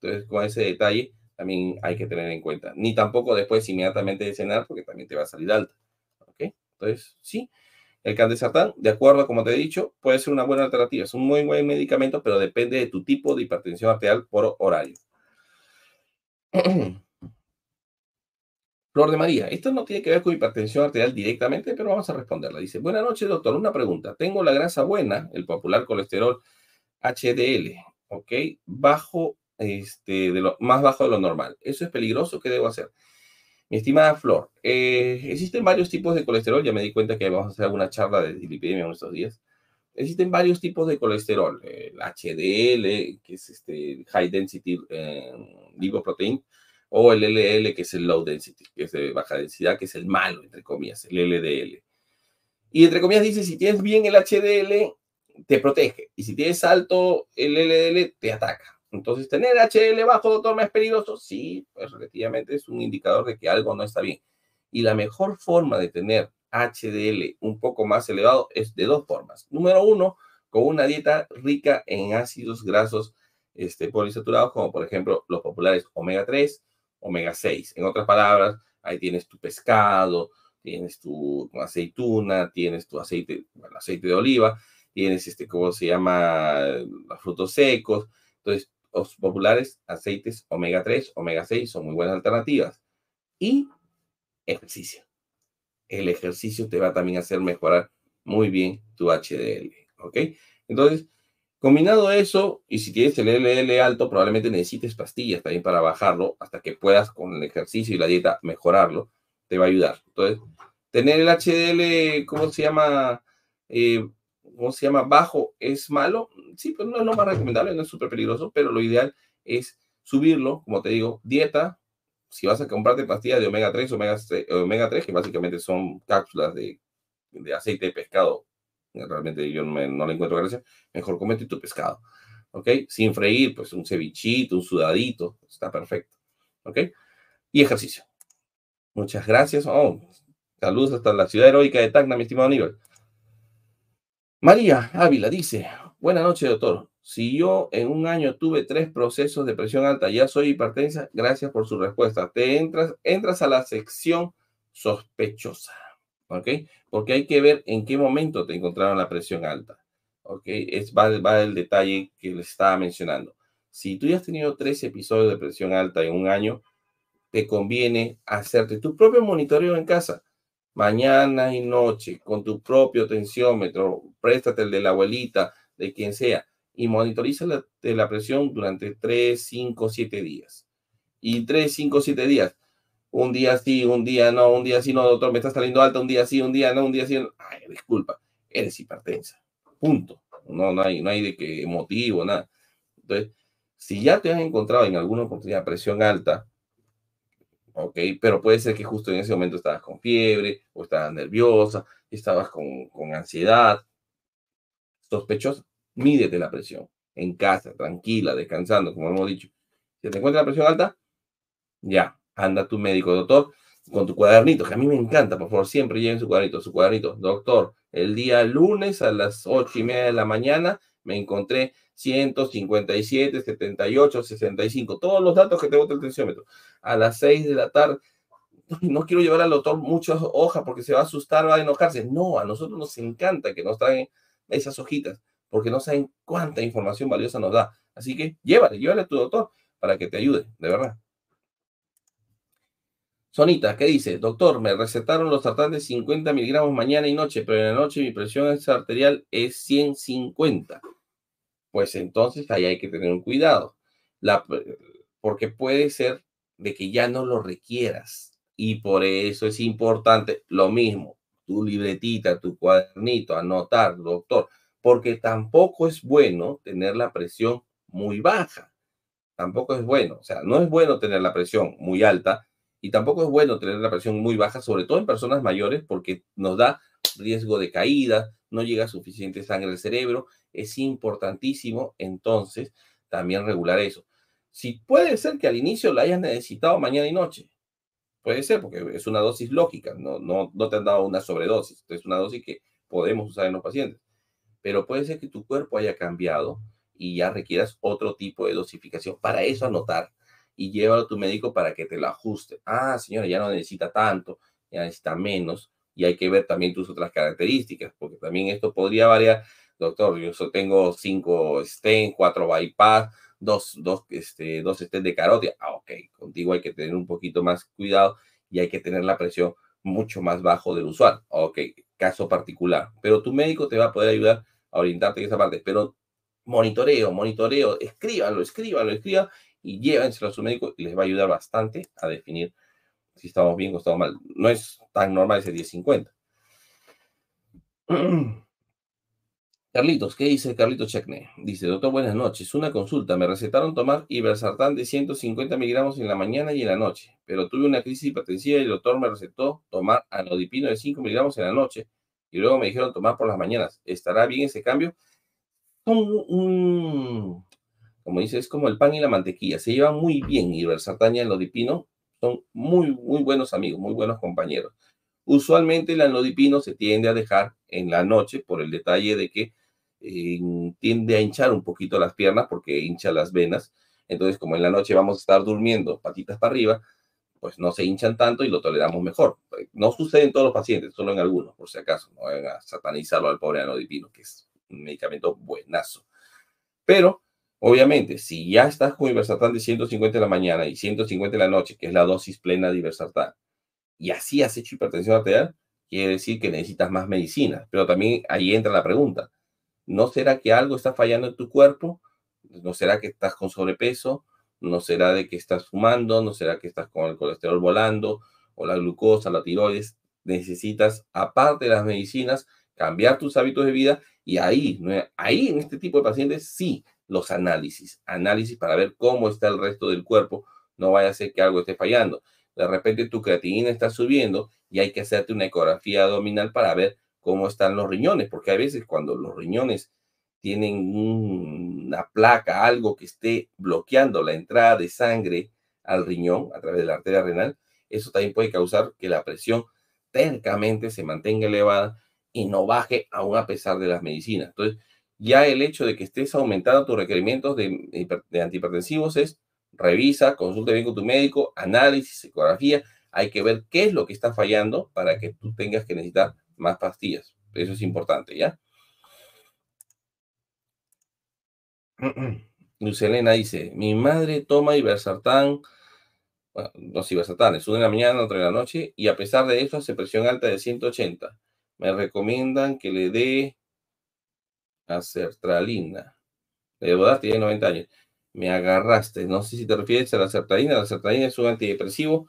Entonces, con ese detalle también hay que tener en cuenta. Ni tampoco después inmediatamente de cenar, porque también te va a salir alta. Entonces, sí, el candesartán, de acuerdo a como te he dicho, puede ser una buena alternativa. Es un muy buen medicamento, pero depende de tu tipo de hipertensión arterial por horario. Flor de María, esto no tiene que ver con hipertensión arterial directamente, pero vamos a responderla. Dice, buenas noches, doctor. Una pregunta. Tengo la grasa buena, el popular colesterol HDL, ¿ok? Bajo, este, de lo, más bajo de lo normal. ¿Eso es peligroso? ¿Qué debo hacer? Mi estimada Flor, eh, existen varios tipos de colesterol. Ya me di cuenta que vamos a hacer alguna charla de dilipidemia en estos días. Existen varios tipos de colesterol. El HDL, que es este High Density eh, Lipoprotein, o el LL, que es el Low Density, que es de baja densidad, que es el malo, entre comillas, el LDL. Y entre comillas dice, si tienes bien el HDL, te protege. Y si tienes alto el LDL, te ataca. Entonces, tener HL bajo, doctor, ¿me es peligroso? Sí, pues relativamente es un indicador de que algo no está bien. Y la mejor forma de tener HDL un poco más elevado es de dos formas. Número uno, con una dieta rica en ácidos grasos este, polisaturados, como por ejemplo los populares omega 3, omega 6. En otras palabras, ahí tienes tu pescado, tienes tu, aceituna, tienes tu aceite, bueno, aceite de oliva, tienes este, ¿cómo se llama? Los frutos secos. Entonces, los populares aceites omega 3, omega 6 son muy buenas alternativas. Y ejercicio. El ejercicio te va también a hacer mejorar muy bien tu HDL. ¿Ok? Entonces, combinado eso, y si tienes el LL alto, probablemente necesites pastillas también para bajarlo hasta que puedas con el ejercicio y la dieta mejorarlo. Te va a ayudar. Entonces, tener el HDL, ¿cómo se llama? Eh, ¿cómo se llama? Bajo es malo, sí, pues no es lo más recomendable, no es súper peligroso, pero lo ideal es subirlo, como te digo, dieta, si vas a comprarte pastillas de omega 3, omega, omega 3, que básicamente son cápsulas de, de aceite de pescado, realmente yo no, le encuentro gracia, mejor comete tu pescado, ¿ok? Sin freír, pues un cevichito, un sudadito, está perfecto, ¿ok? Y ejercicio. Muchas gracias. Oh, saludos hasta la ciudad heroica de Tacna, mi estimado Aníbal. María Ávila dice, buenas noches, doctor. Si yo en un año tuve tres procesos de presión alta, ya soy hipertensa, gracias por su respuesta. Te entras, entras a la sección sospechosa, ¿ok? Porque hay que ver en qué momento te encontraron la presión alta, ¿ok? Es, va, va el detalle que les estaba mencionando. Si tú ya has tenido tres episodios de presión alta en un año, te conviene hacerte tu propio monitoreo en casa mañana y noche con tu propio tensiómetro, préstate el de la abuelita, de quien sea, y monitoriza la, la presión durante 3, 5, 7 días. Y 3, 5, 7 días. Un día sí, un día no, un día sí no, doctor, me está saliendo alta, un día sí, un día no, un día sí. Ay, disculpa, eres hipertensa. Punto. No, no, hay, no hay de qué motivo, nada. Entonces, Si ya te han encontrado en alguna oportunidad presión alta, ok, pero puede ser que justo en ese momento estabas con fiebre o estabas nerviosa, estabas con, con ansiedad, sospechosa, mídete la presión en casa, tranquila, descansando, como hemos dicho. Si te encuentras la presión alta, ya, anda tu médico, doctor, con tu cuadernito, que a mí me encanta, por favor, siempre lleven su cuadernito, su cuadernito. Doctor, el día lunes a las ocho y media de la mañana me encontré 157, 78, 65, todos los datos que tengo el tensiómetro. A las 6 de la tarde, no quiero llevar al doctor muchas hojas porque se va a asustar, va a enojarse. No, a nosotros nos encanta que nos traigan esas hojitas porque no saben cuánta información valiosa nos da. Así que llévale, llévale a tu doctor para que te ayude, de verdad. Sonita, ¿qué dice? Doctor, me recetaron los tratantes 50 miligramos mañana y noche, pero en la noche mi presión arterial es 150. Pues entonces ahí hay que tener un cuidado, porque puede ser de que ya no lo requieras. Y por eso es importante lo mismo, tu libretita, tu cuadernito, anotar, doctor, porque tampoco es bueno tener la presión muy baja. Tampoco es bueno, o sea, no es bueno tener la presión muy alta y tampoco es bueno tener la presión muy baja, sobre todo en personas mayores, porque nos da riesgo de caída, no llega suficiente sangre al cerebro. Es importantísimo entonces también regular eso. Si puede ser que al inicio la hayas necesitado mañana y noche, puede ser porque es una dosis lógica, no, no, no te han dado una sobredosis, es una dosis que podemos usar en los pacientes. Pero puede ser que tu cuerpo haya cambiado y ya requieras otro tipo de dosificación. Para eso anotar y llévalo a tu médico para que te lo ajuste. Ah, señora, ya no necesita tanto, ya necesita menos. Y hay que ver también tus otras características, porque también esto podría variar. Doctor, yo tengo cinco stents, cuatro bypass, dos, dos, este, dos stents de carótida. Ah, ok, contigo hay que tener un poquito más cuidado y hay que tener la presión mucho más bajo del usual. Ok, caso particular. Pero tu médico te va a poder ayudar a orientarte en esa parte. Pero monitoreo, monitoreo, escríbanlo, escríbanlo, escríbanlo y llévenselo a su médico y les va a ayudar bastante a definir si estamos bien o estamos mal. No es tan normal ese 10-50. Carlitos, ¿qué dice Carlitos Checne? Dice, doctor, buenas noches. Una consulta. Me recetaron tomar Ibersartán de 150 miligramos en la mañana y en la noche, pero tuve una crisis hipertensiva y el doctor me recetó tomar anodipino de 5 miligramos en la noche y luego me dijeron tomar por las mañanas. ¿Estará bien ese cambio? un, como dice, es como el pan y la mantequilla. Se llevan muy bien Ibersartán y el anodipino. Son muy, muy buenos amigos, muy buenos compañeros. Usualmente el anodipino se tiende a dejar en la noche por el detalle de que eh, tiende a hinchar un poquito las piernas porque hincha las venas. Entonces, como en la noche vamos a estar durmiendo patitas para arriba, pues no se hinchan tanto y lo toleramos mejor. No sucede en todos los pacientes, solo en algunos, por si acaso. No vayan a satanizarlo al pobre anodipino, que es un medicamento buenazo. Pero, obviamente, si ya estás con Iversartán de 150 en la mañana y 150 en la noche, que es la dosis plena de Iversartán, y así has hecho hipertensión arterial, quiere decir que necesitas más medicina. Pero también ahí entra la pregunta. ¿No será que algo está fallando en tu cuerpo? ¿No será que estás con sobrepeso? ¿No será de que estás fumando? ¿No será que estás con el colesterol volando? ¿O la glucosa, la tiroides? Necesitas, aparte de las medicinas, cambiar tus hábitos de vida y ahí, ahí en este tipo de pacientes, sí, los análisis. Análisis para ver cómo está el resto del cuerpo. No vaya a ser que algo esté fallando de repente tu creatinina está subiendo y hay que hacerte una ecografía abdominal para ver cómo están los riñones, porque a veces cuando los riñones tienen una placa, algo que esté bloqueando la entrada de sangre al riñón a través de la arteria renal, eso también puede causar que la presión tercamente se mantenga elevada y no baje aún a pesar de las medicinas. Entonces, ya el hecho de que estés aumentando tus requerimientos de, de antihipertensivos es revisa, consulta bien con tu médico, análisis, ecografía. Hay que ver qué es lo que está fallando para que tú tengas que necesitar más pastillas. Eso es importante, ¿ya? Lucelena dice, mi madre toma Ibersartán, bueno, dos Ibersartanes, uno en la mañana, otro en la noche, y a pesar de eso hace presión alta de 180. Me recomiendan que le dé acertralina. Debo dar, tiene 90 años me agarraste. No sé si te refieres a la sertralina. La sertralina es un antidepresivo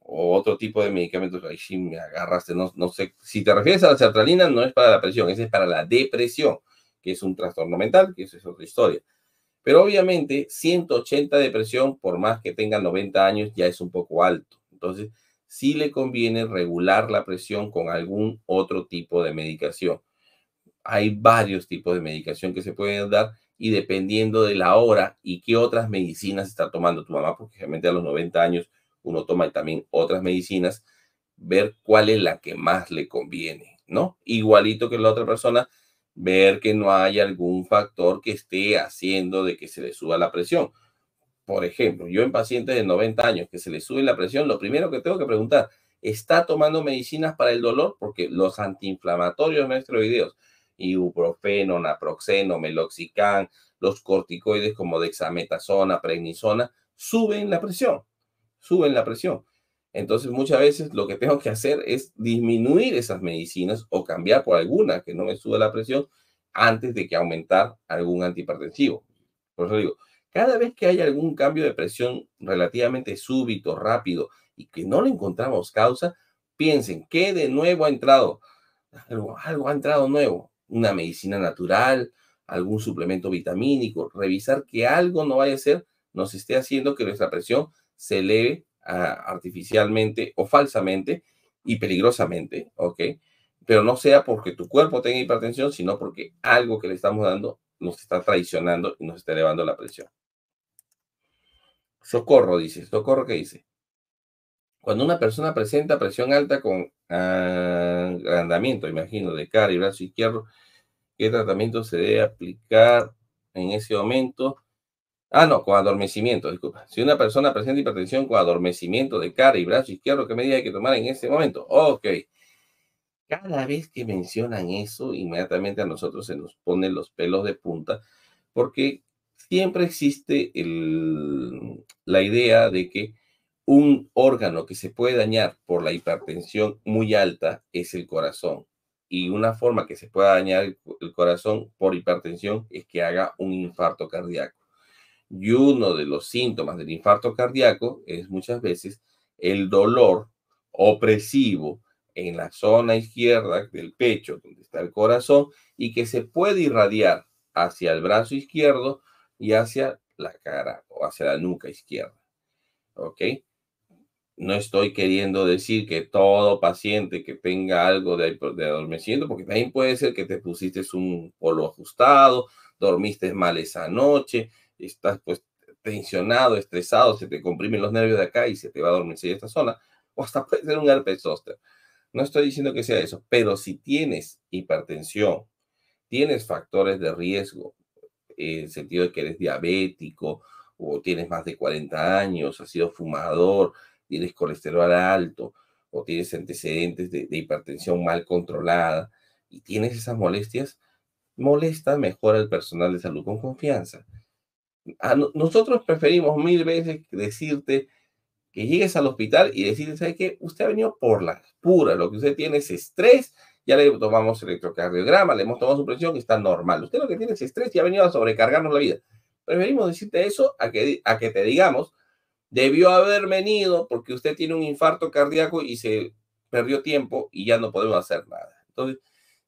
o otro tipo de medicamentos. Ahí sí me agarraste. No, no sé. Si te refieres a la sertralina, no es para la presión, es para la depresión, que es un trastorno mental, que eso es otra historia. Pero obviamente 180 de presión, por más que tenga 90 años, ya es un poco alto. Entonces, sí le conviene regular la presión con algún otro tipo de medicación. Hay varios tipos de medicación que se pueden dar y dependiendo de la hora y qué otras medicinas está tomando tu mamá, porque realmente a los 90 años uno toma también otras medicinas, ver cuál es la que más le conviene, ¿no? Igualito que la otra persona, ver que no hay algún factor que esté haciendo de que se le suba la presión. Por ejemplo, yo en pacientes de 90 años que se le sube la presión, lo primero que tengo que preguntar, ¿está tomando medicinas para el dolor? Porque los antiinflamatorios nuestros videos, ibuprofeno, naproxeno, meloxicam, los corticoides como dexametasona, prednisona, suben la presión, suben la presión. Entonces, muchas veces lo que tengo que hacer es disminuir esas medicinas o cambiar por alguna que no me suba la presión antes de que aumentar algún antihipertensivo. Por eso digo, cada vez que hay algún cambio de presión relativamente súbito, rápido y que no le encontramos causa, piensen que de nuevo ha entrado, algo, algo ha entrado nuevo, una medicina natural, algún suplemento vitamínico, revisar que algo no vaya a ser, nos esté haciendo que nuestra presión se eleve artificialmente o falsamente y peligrosamente, ¿ok? Pero no sea porque tu cuerpo tenga hipertensión, sino porque algo que le estamos dando nos está traicionando y nos está elevando la presión. Socorro, dice. Socorro, ¿qué dice? Cuando una persona presenta presión alta con agrandamiento, imagino, de cara y brazo izquierdo, ¿qué tratamiento se debe aplicar en ese momento? Ah, no, con adormecimiento, disculpa. Si una persona presenta hipertensión con adormecimiento de cara y brazo izquierdo, ¿qué medida hay que tomar en ese momento? Ok. Cada vez que mencionan eso, inmediatamente a nosotros se nos ponen los pelos de punta, porque siempre existe la idea de que un órgano que se puede dañar por la hipertensión muy alta es el corazón. Y una forma que se pueda dañar el corazón por hipertensión es que haga un infarto cardíaco. Y uno de los síntomas del infarto cardíaco es muchas veces el dolor opresivo en la zona izquierda del pecho, donde está el corazón, y que se puede irradiar hacia el brazo izquierdo y hacia la cara o hacia la nuca izquierda. ¿Ok? No estoy queriendo decir que todo paciente que tenga algo de, de adormecimiento, porque también puede ser que te pusiste un polo ajustado, dormiste mal esa noche, estás pues tensionado, estresado, se te comprimen los nervios de acá y se te va a adormecer esta zona, o hasta puede ser un herpes zóster. No estoy diciendo que sea eso, pero si tienes hipertensión, tienes factores de riesgo, en el sentido de que eres diabético o tienes más de 40 años, has sido fumador, tienes colesterol alto o tienes antecedentes de, de hipertensión mal controlada y tienes esas molestias, molesta mejor al personal de salud con confianza nosotros preferimos mil veces decirte que llegues al hospital y decirte, ¿sabe qué? Usted ha venido por la pura, lo que usted tiene es estrés, ya le tomamos electrocardiograma, le hemos tomado su presión está normal. Usted lo que tiene es estrés y ha venido a sobrecargarnos la vida. Preferimos decirte eso a que, a que te digamos, debió haber venido porque usted tiene un infarto cardíaco y se perdió tiempo y ya no podemos hacer nada. Entonces,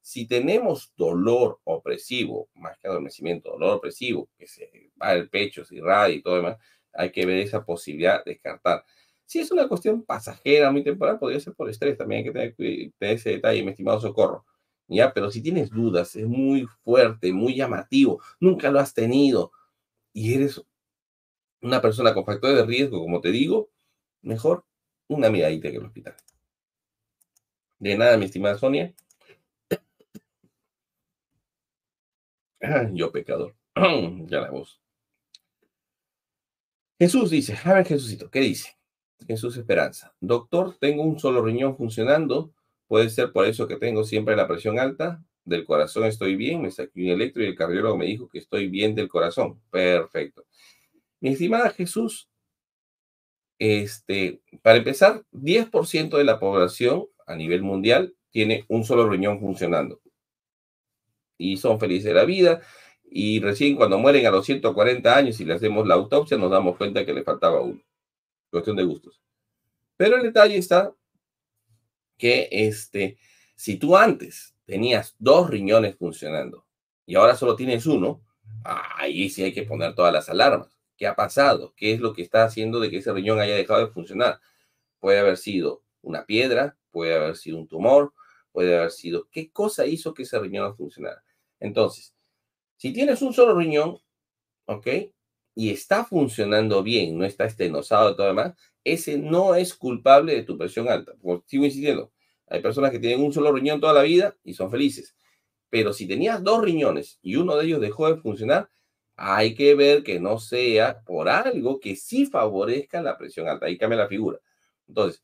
si tenemos dolor opresivo, más que adormecimiento, dolor opresivo, que se va al pecho, se irradia y todo demás, hay que ver esa posibilidad de descartar. Si es una cuestión pasajera, muy temporal, podría ser por estrés, también hay que tener, ese detalle, mi estimado Socorro. ¿Ya? Pero si tienes dudas, es muy fuerte, muy llamativo, nunca lo has tenido y eres una persona con factores de riesgo, como te digo, mejor una miradita que el hospital. De nada, mi estimada Sonia. Yo pecador. ya la voz. Jesús dice, a ver Jesucito, ¿qué dice? Jesús Esperanza. Doctor, tengo un solo riñón funcionando. Puede ser por eso que tengo siempre la presión alta. Del corazón estoy bien. Me saqué un electro y el cardiólogo me dijo que estoy bien del corazón. Perfecto. Mi estimada Jesús, este, para empezar, 10% de la población a nivel mundial tiene un solo riñón funcionando y son felices de la vida. Y recién cuando mueren a los 140 años y le hacemos la autopsia, nos damos cuenta que le faltaba uno. Cuestión de gustos. Pero el detalle está que este, si tú antes tenías dos riñones funcionando y ahora solo tienes uno, Ahí sí hay que poner todas las alarmas. ¿Qué ha pasado? ¿Qué es lo que está haciendo de que ese riñón haya dejado de funcionar? Puede haber sido una piedra, puede haber sido un tumor, puede haber sido qué cosa hizo que ese riñón no funcionara. Entonces, si tienes un solo riñón, ¿ok? Y está funcionando bien, no está estenosado y todo demás, ese no es culpable de tu presión alta. sigo insistiendo, hay personas que tienen un solo riñón toda la vida y son felices. Pero si tenías dos riñones y uno de ellos dejó de funcionar, hay que ver que no sea por algo que sí favorezca la presión alta. Ahí cambia la figura. Entonces,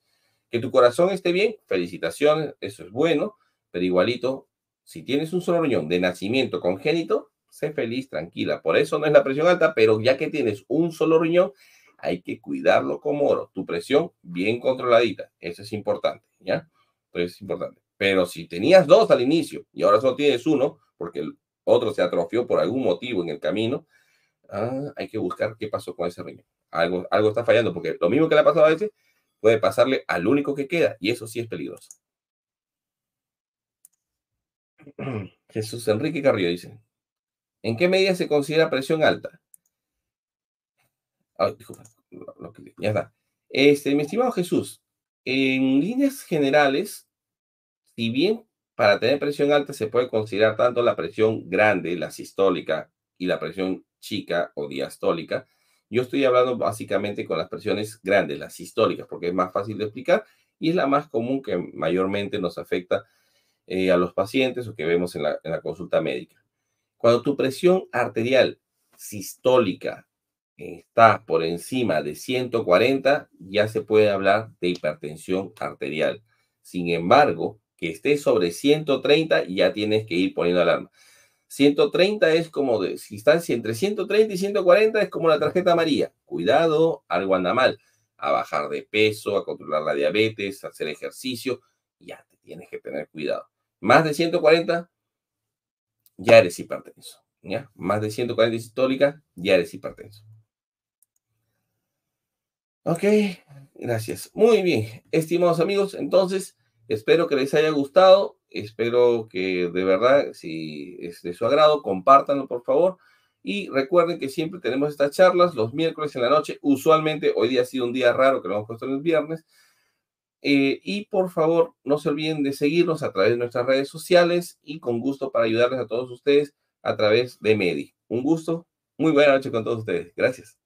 que tu corazón esté bien, felicitaciones, eso es bueno, pero igualito, si tienes un solo riñón de nacimiento congénito, sé feliz, tranquila. Por eso no es la presión alta, pero ya que tienes un solo riñón, hay que cuidarlo como oro. Tu presión bien controladita, eso es importante, ¿ya? Entonces es importante. Pero si tenías dos al inicio y ahora solo tienes uno, porque otro se atrofió por algún motivo en el camino, ah, hay que buscar qué pasó con ese riñón. Algo, algo está fallando, porque lo mismo que le ha pasado a ese puede pasarle al único que queda, y eso sí es peligroso. Jesús Enrique Carrillo dice, ¿en qué medida se considera presión alta? ya está. Este, mi estimado Jesús, en líneas generales, si bien para tener presión alta se puede considerar tanto la presión grande, la sistólica, y la presión chica o diastólica, yo estoy hablando básicamente con las presiones grandes, las sistólicas, porque es más fácil de explicar y es la más común que mayormente nos afecta eh, a los pacientes o que vemos en la, en la consulta médica. Cuando tu presión arterial sistólica está por encima de 140, ya se puede hablar de hipertensión arterial. Sin embargo, que esté sobre 130, ya tienes que ir poniendo alarma. 130 es como de, si estás entre 130 y 140 es como la tarjeta amarilla. Cuidado, algo anda mal. A bajar de peso, a controlar la diabetes, a hacer ejercicio, ya te tienes que tener cuidado. Más de 140, ya eres hipertenso. ¿ya? Más de 140 sistólica, ya eres hipertenso. Ok, gracias. Muy bien, estimados amigos, entonces espero que les haya gustado, espero que de verdad, si es de su agrado, compártanlo por favor. Y recuerden que siempre tenemos estas charlas los miércoles en la noche. Usualmente hoy día ha sido un día raro que lo hemos puesto el viernes. Eh, y por favor, no se olviden de seguirnos a través de nuestras redes sociales y con gusto para ayudarles a todos ustedes a través de Medi. Un gusto. Muy buena noche con todos ustedes. Gracias.